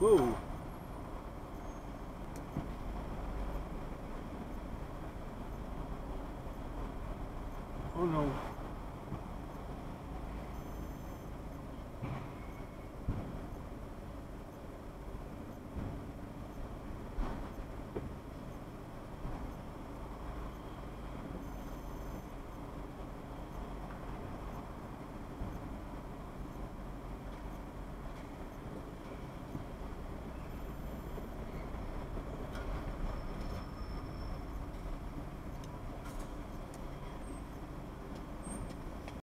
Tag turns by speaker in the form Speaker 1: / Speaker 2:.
Speaker 1: Whoa. Oh no.